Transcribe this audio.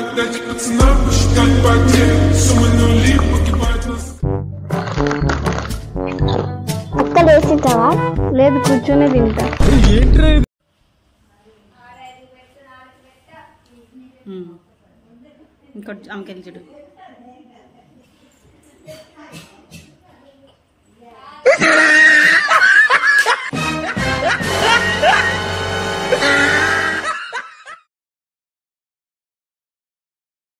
Tonight, but she got back there. Someone new leave, we లేదు కూర్చొని తింటా ఇంకోటి ఆమెకెళ్ళి చూడు